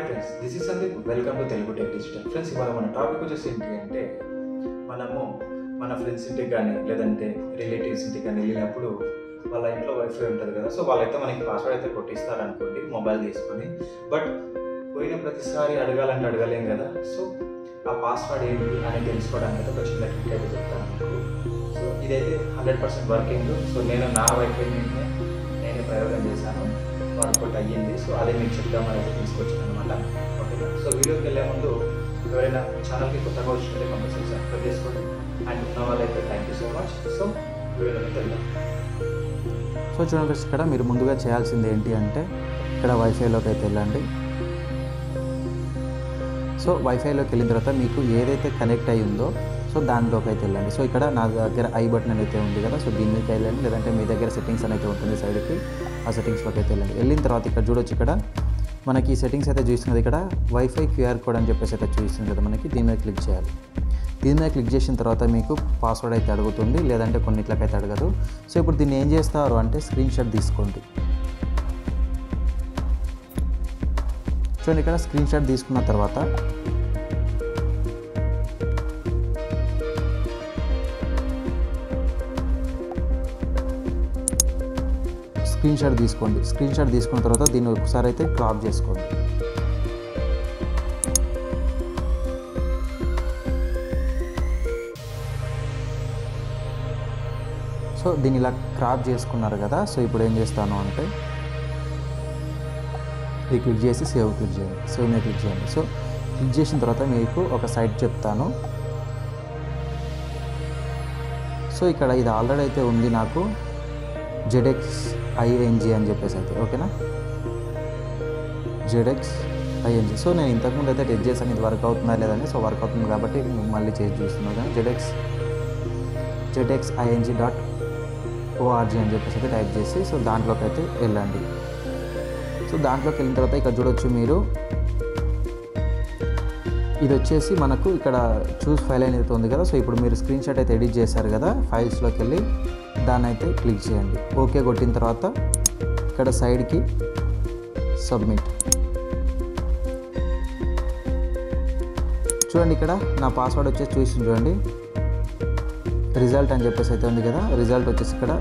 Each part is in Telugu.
Hi friends this is Sandeep welcome to Telugu tech digital friends ఇవాళ మన టాపిక్ వచ్చేసి ఏంటి అంటే మనము మన ఫ్రెండ్స్ ఇంటికి కానీ లేదంటే రిలేటివ్స్ ఇంటికి కానీ వెళ్ళినప్పుడు వాళ్ళ ఇంట్లో వైఫై ఉంటుంది కదా సో వాళ్ళైతే మనకి పాస్వర్డ్ అయితే కొట్టిస్తారనుకోండి మొబైల్ తీసుకొని. బట్ పోయిన ప్రతిసారి అడగాలంటే అడగలేం కదా సో ఆ పాస్వర్డ్ ఏంటి అని తెలుసుకోవడానికి అయితే ఒక చిన్న ట్రిక్ అయితే చెప్తాను సో ఇదైతే హండ్రెడ్ పర్సెంట్ వర్కింగ్ సో నేను నా వైఫై అయ్యింది. సో అదే మీకు చెప్దామని అయితే తీసుకొచ్చాను అనమాట ఓకేనా సో వీడియోకి వెళ్ళే ముందు ఎవరైనా ఛానల్కి కొత్తగా వచ్చినట్టే కంపల్సరీ సబ్స్క్రైబ్ చేసుకోండి. అండ్ ఉన్న వాళ్ళైతే thank you so much so వీడియోలోకి వెళ్దాం. సో చూడండి ఇక్కడ మీరు ముందుగా చేయాల్సింది ఏంటి అంటే ఇక్కడ వైఫైలోకి అయితే వెళ్ళండి. సో వైఫైలోకి వెళ్ళిన తర్వాత మీకు ఏదైతే కనెక్ట్ అయ్యిందో ఉందో సో దానిలోకి అయితే వెళ్ళండి. సో ఇక్కడ నా దగ్గర ఐ బటన్ అయితే ఉంది కదా సో దీని మీదకి వెళ్ళండి. లేదంటే మీ దగ్గర సెట్టింగ్స్ అనేది ఉంటుంది సైడ్కి ఆ సెట్టింగ్స్లోకి అయితే వెళ్ళండి. వెళ్ళిన తర్వాత ఇక్కడ చూడొచ్చు ఇక్కడ మనకి సెట్టింగ్స్ అయితే చూస్తున్నది ఇక్కడ వైఫై క్యూఆర్ కోడ్ అని చెప్పేసి అయితే చూస్తుంది కదా మనకి దీని మీద క్లిక్ చేయాలి. దీని మీద క్లిక్ చేసిన తర్వాత మీకు పాస్వర్డ్ అయితే అడుగుతుంది లేదంటే కొన్నిట్లకైతే అడగదు. సో ఇప్పుడు దీన్ని ఏం చేస్తారు అంటే స్క్రీన్ షాట్ తీసుకోండి. చూడండి ఇక్కడ స్క్రీన్ షాట్ తీసుకున్న తర్వాత స్క్రీన్ షాట్ తీసుకోండి. స్క్రీన్ షాట్ తీసుకున్న తర్వాత దీన్ని ఒకసారి అయితే క్రాప్ చేసుకోండి. సో దీన్ని ఇలా క్రాప్ చేసుకున్నారు కదా సో ఇప్పుడు ఏం చేస్తాను అంటే ఇది క్లిక్ చేసి సేవ్ క్లిక్ చేయండి. సేవ్ మీద క్లిక్ చేయండి. సో క్లిక్ చేసిన తర్వాత మీకు ఒక సైట్ చెప్తాను. సో ఇక్కడ ఇది ఆల్రెడీ అయితే ఉంది నాకు. జెడెక్స్ ఐఎన్జి అని చెప్పేసి అయితే ఓకేనా? జెడెక్స్ ఐఎన్జి సో నేను ఇంతకుముందు అయితే టెస్ట్ చేశాను ఇది వర్క్ అవుతుందా లేదని సో వర్క్ అవుతుంది కాబట్టి మళ్ళీ చేసి చూస్తున్నాను కానీ Zedex Zedex ING dot ORG అని చెప్పేసి అయితే టైప్ చేసి సో దాంట్లోకి అయితే వెళ్ళండి. సో దాంట్లోకి వెళ్ళిన తర్వాత ఇక్కడ చూడొచ్చు మీరు. ఇది వచ్చేసి మనకు ఇక్కడ చూస్ ఫైల్ అనేది ఉంది కదా. సో ఇప్పుడు మీరు స్క్రీన్ షాట్ అయితే ఎడిట్ చేశారు కదా ఫైల్స్లోకి వెళ్ళి. దాన్ని అయితే క్లిక్ చేయండి. ఓకే కొట్టిన తర్వాత ఇక్కడ సైడ్కి సబ్మిట్. చూడండి ఇక్కడ నా పాస్వర్డ్ వచ్చేసి చూసి చూడండి. రిజల్ట్ అని చెప్పేసి అయితే ఉంది కదా. రిజల్ట్ వచ్చేసి ఇక్కడ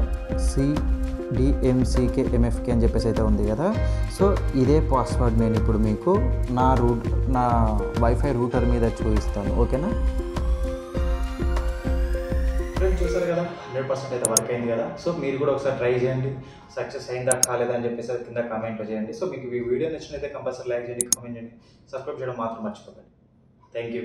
సిడిఎంసీకే ఎంఎఫ్కే అని చెప్పేసి అయితే ఉంది కదా. సో ఇదే పాస్వర్డ్ నేను ఇప్పుడు మీకు నా రూట్ నా వైఫై రూటర్ మీద చూపిస్తాను. ఓకేనా? ఫ్రెండ్స్ చూసారు కదా హండ్రెడ్ పర్సెంట్ అయితే వర్క్ అయింది కదా. సో మీరు కూడా ఒకసారి ట్రై చేయండి. సక్సెస్ అయిందా కాలేదా అని చెప్పేసి అది కింద కామెంట్లో చేయండి. సో మీకు ఈ వీడియో నచ్చినైతే కంపల్సరీ లైక్ చేయండి కామెంట్ చేయండి. సబ్స్క్రైబ్ చేయడం మాత్రం మర్చిపోకండి. Thank you